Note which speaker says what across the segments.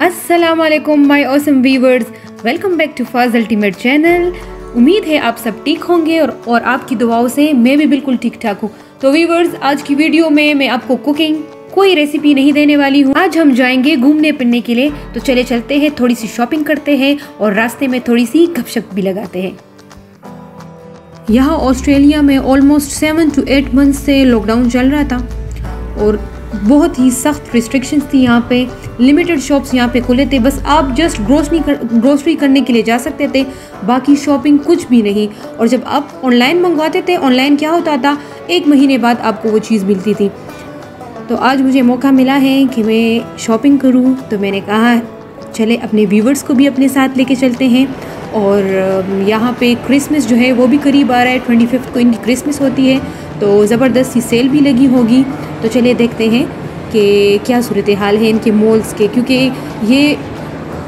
Speaker 1: अस्सलाम वालेकुम my awesome viewers welcome back to Faaz ultimate channel उम्मीद है आप सब ठीक होंगे और और आपकी दुआओं से मैं भी बिल्कुल ठीक ठाक हूँ। तो व्यूवर्स आज की वीडियो में मैं आपको कुकिंग कोई रेसिपी नहीं देने वाली हूँ। आज हम जाएँगे घूमने फिरने के लिए। तो चले चलते हैं थोड़ी सी शॉपिंग करते हैं और रास्ते में थोड़ी सी गपशप भी लगाते हैं। यहाँ ऑस्ट्रेलिया में almost seven to eight month से लॉकडाउन चल रहा था। और बहुत ही सख्त रिस्ट्रिक्शंस थी यहाँ पे लिमिटेड शॉप्स यहाँ पे खुले थे, बस आप जस्ट ग्रोसरी कर ग्रोसरी करने के लिए जा सकते थे, बाकी शॉपिंग कुछ भी नहीं। और जब आप ऑनलाइन मंगवाते थे ऑनलाइन क्या होता था? एक महीने बाद आपको वो चीज़ मिलती थी। तो आज मुझे मौका मिला है कि मैं शॉपिंग करूँ तो मैंने कहा, चले अपने व्यूवर्स को भी अपने साथ लेके चलते हैं। और यहाँ पे क्रिसमस जो है, वो भी करीब आ रहा है ट्वेंटी फिफ्थ को इनकी क्रिसमस होती है तो ज़बरदस्त सेल भी लगी होगी। तो चलिए देखते हैं कि क्या सूरत हाल है इनके मॉल्स के, क्योंकि ये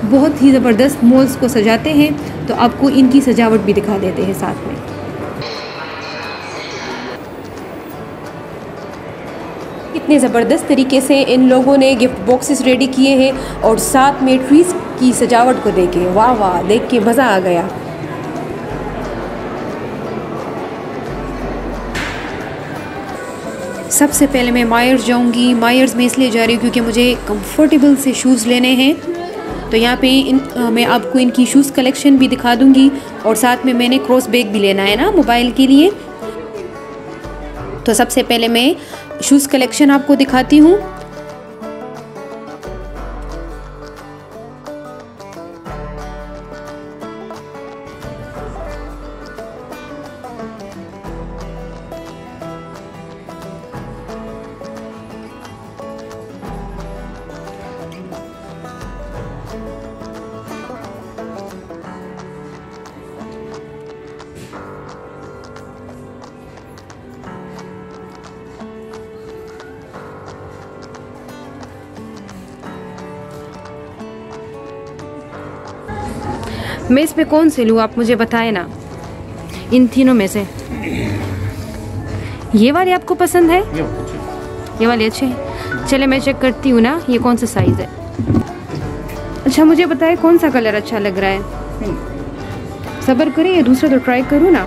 Speaker 1: बहुत ही ज़बरदस्त मॉल्स को सजाते हैं तो आपको इनकी सजावट भी दिखा देते हैं साथ में। इतने ज़बरदस्त तरीके से इन लोगों ने गिफ्ट बॉक्सेस रेडी किए हैं और साथ में ट्रीज़ की सजावट को देखे। वाह वाह, देख के मज़ा आ गया। सबसे पहले मैं मायर्स जाऊँगी। मायर्स में इसलिए जा रही हूँ क्योंकि मुझे कंफर्टेबल से शूज़ लेने हैं। तो यहाँ पे इन आ, मैं आपको इनकी शूज़ कलेक्शन भी दिखा दूँगी और साथ में मैंने क्रॉस बैग भी लेना है ना मोबाइल के लिए। तो सबसे पहले मैं शूज़ कलेक्शन आपको दिखाती हूँ। मैं इसमें कौन से लूँ आप मुझे बताए ना। इन तीनों में से। ये वाले आपको पसंद है? ये वाले अच्छे हैं। चले मैं चेक करती हूँ ना ये कौन सा साइज़ है। अच्छा मुझे बताए कौन सा कलर अच्छा लग रहा है। सबर करें या दूसरा तो ट्राई करूँ ना।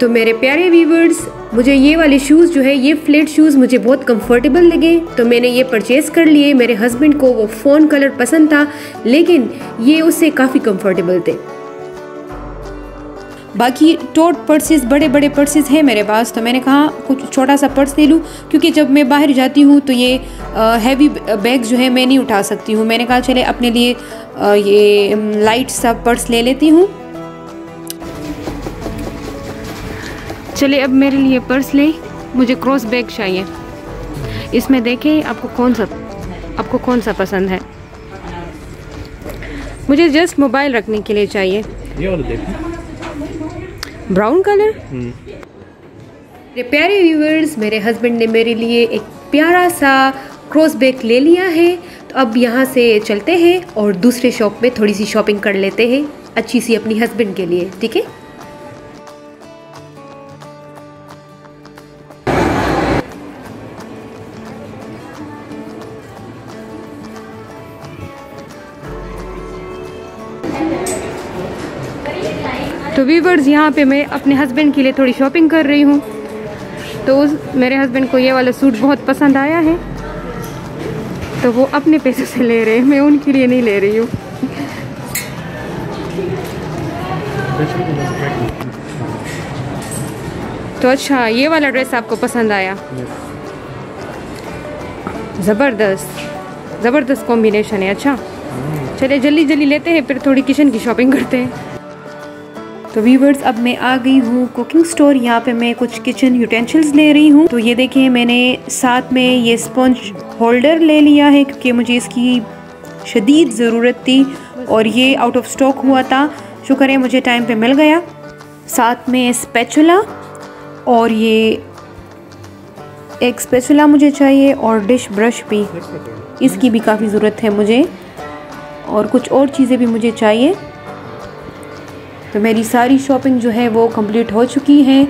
Speaker 1: तो मेरे प्यारे व्यूवर्स मुझे ये वाले शूज़ जो है ये फ्लेट शूज़ मुझे बहुत कंफर्टेबल लगे। तो मैंने ये परचेज़ कर लिए। मेरे हस्बैंड को वो फ़ोन कलर पसंद था लेकिन ये उससे काफ़ी कंफर्टेबल थे। बाकी टोट पर्सेस बड़े बड़े पर्सेस हैं मेरे पास। तो मैंने कहा कुछ छोटा सा पर्स ले लूँ क्योंकि जब मैं बाहर जाती हूँ तो ये हैवी बैग जो है मैं नहीं उठा सकती हूँ। मैंने कहा चले अपने लिए आ, ये लाइट सा पर्स ले लेती हूँ। चलिए अब मेरे लिए पर्स ले। मुझे क्रॉस बैग चाहिए। इसमें देखें आपको कौन सा आपको कौन सा पसंद है? मुझे जस्ट मोबाइल रखने के लिए चाहिए।
Speaker 2: ये वाला देखो।
Speaker 1: Brown colour? मेरे प्यारे व्यूवर्स मेरे हस्बैंड ने मेरे लिए एक प्यारा सा क्रॉस बैग ले लिया है। तो अब यहाँ से चलते हैं और दूसरे शॉप में थोड़ी सी शॉपिंग कर लेते हैं। अच्छी सी अपनी हस्बैंड के लिए ठीक है? तो वीवर्स यहाँ पे मैं अपने हस्बैंड के लिए थोड़ी शॉपिंग कर रही हूँ। तो उस, मेरे हस्बैंड को ये वाला सूट बहुत पसंद आया है। तो वो अपने पैसे से ले रहे हैं, मैं उनके लिए नहीं ले रही हूँ। तो अच्छा ये वाला ड्रेस आपको पसंद आया? ज़बरदस्त। ज़बरदस्त कॉम्बिनेशन है अच्छा। चलिए जल्दी जल्दी लेते हैं, फिर थोड़ी किचन की शॉपिंग करते हैं। तो वीवर्स अब मैं आ गई हूँ कुकिंग स्टोर यहाँ पे मैं कुछ किचन यूटेंसिल्स ले रही हूँ। तो ये देखिए, मैंने साथ में ये स्पंज होल्डर ले लिया है क्योंकि मुझे इसकी शदीद ज़रूरत थी और ये आउट ऑफ़ स्टॉक हुआ था। शुक्र है, मुझे टाइम पे मिल गया। साथ में स्पेचुला और ये एक स्पेचुला मुझे चाहिए और डिश ब्रश भी। इसकी भी काफ़ी ज़रूरत है मुझे और कुछ और चीज़ें भी मुझे चाहिए। तो मेरी सारी शॉपिंग जो है वो कंप्लीट हो चुकी है।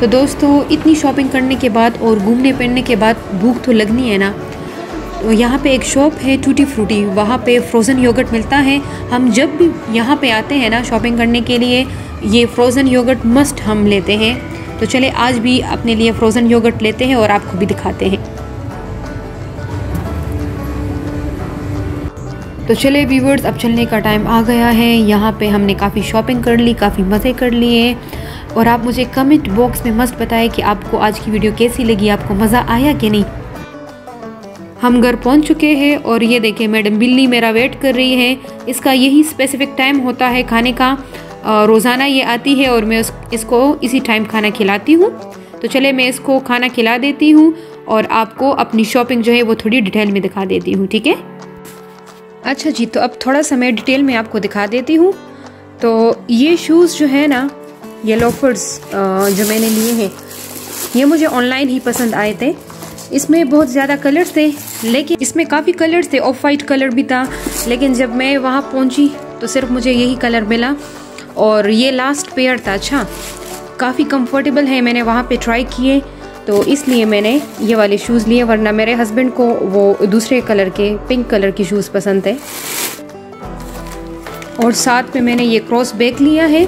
Speaker 1: तो दोस्तों, इतनी शॉपिंग करने के बाद और घूमने फिरने के बाद भूख तो लगनी है ना? तो यहाँ पे एक शॉप है टूटी फ्रूटी, वहाँ पे फ्रोज़न योगर्ट मिलता है। हम जब भी यहाँ पे आते हैं ना शॉपिंग करने के लिए, ये फ्रोज़न योगर्ट मस्ट हम लेते हैं। तो चले आज भी अपने लिए फ्रोज़न योगर्ट लेते हैं और आपको भी दिखाते हैं। तो चले व्यूवर्स अब चलने का टाइम आ गया है। यहाँ पे हमने काफ़ी शॉपिंग कर ली, काफ़ी मज़े कर लिए। और आप मुझे कमेंट बॉक्स में मस्त बताएँ कि आपको आज की वीडियो कैसी लगी, आपको मज़ा आया कि नहीं। हम घर पहुँच चुके हैं और ये देखें मैडम बिल्ली मेरा वेट कर रही है। इसका यही स्पेसिफिक टाइम होता है खाने का। रोज़ाना ये आती है और मैं उस, इसको इसी टाइम खाना खिलाती हूँ। तो चले मैं इसको खाना खिला देती हूँ और आपको अपनी शॉपिंग जो है वो थोड़ी डिटेल में दिखा देती हूँ, ठीक है? अच्छा जी तो अब थोड़ा सा मैं डिटेल में आपको दिखा देती हूँ। तो ये शूज़ जो है ना, ये लोफर्स जो मैंने लिए हैं, ये मुझे ऑनलाइन ही पसंद आए थे। इसमें बहुत ज़्यादा कलर्स थे, लेकिन इसमें काफ़ी कलर्स थे ऑफ़ वाइट कलर भी था। लेकिन जब मैं वहाँ पहुँची तो सिर्फ़ मुझे यही कलर मिला। और ये लास्ट पेयर था अच्छा। काफ़ी कंफर्टेबल है, मैंने वहाँ पे ट्राई किए। तो इसलिए मैंने ये वाले शूज़ लिए वरना मेरे हस्बैंड को वो दूसरे कलर के पिंक कलर के शूज़ पसंद है। और साथ में मैंने ये क्रॉस बैग लिया है।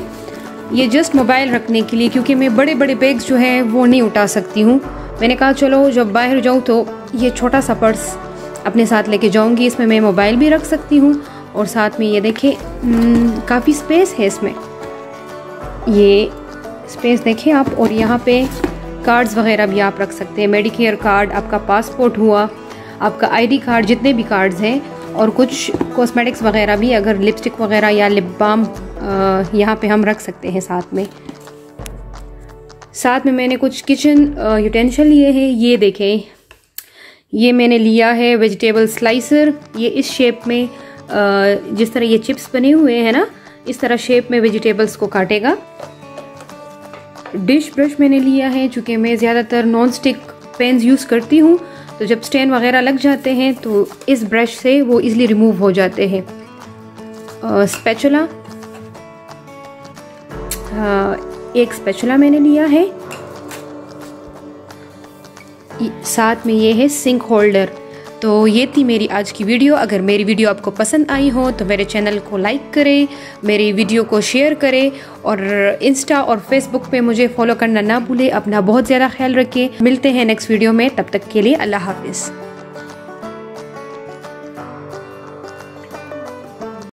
Speaker 1: ये जस्ट मोबाइल रखने के लिए क्योंकि मैं बड़े बड़े बैग्स जो है वो नहीं उठा सकती हूँ। मैंने कहा चलो जब बाहर जाऊँ तो ये छोटा सा पर्स अपने साथ लेके जाऊँगी। इसमें मैं मोबाइल भी रख सकती हूँ। और साथ में ये देखें हम्म, काफ़ी स्पेस है इसमें। ये स्पेस देखें आप और यहाँ पे कार्ड्स वगैरह भी आप रख सकते हैं। मेडिकेयर कार्ड आपका पासपोर्ट हुआ, आपका आईडी कार्ड जितने भी कार्ड्स हैं, और कुछ कॉस्मेटिक्स वगैरह भी, अगर लिपस्टिक वगैरह या लिप बाम यहाँ पे हम रख सकते हैं साथ में। साथ में मैंने कुछ किचन यूटेंशियल लिए हैं, ये देखें। ये मैंने लिया है वेजिटेबल स्लाइसर ये इस शेप में जिस तरह ये चिप्स बने हुए हैं ना, इस तरह शेप में वेजिटेबल्स को काटेगा। डिश ब्रश मैंने लिया है, चूँकि मैं ज़्यादातर नॉन स्टिक पेन्स यूज़ करती हूँ तो जब स्टैंड वगैरह लग जाते हैं तो इस ब्रश से वो इजली रिमूव हो जाते हैं। स्पेचुला एक स्पेचुला मैंने लिया है। साथ में ये है सिंक होल्डर तो ये थी मेरी आज की वीडियो। अगर मेरी वीडियो आपको पसंद आई हो तो मेरे चैनल को लाइक करें, मेरी वीडियो को शेयर करें और इंस्टा और फेसबुक पे मुझे फॉलो करना ना भूलें। अपना बहुत ज़्यादा ख्याल रखें। मिलते हैं नेक्स्ट वीडियो में। तब तक के लिए अल्लाह हाफिज़।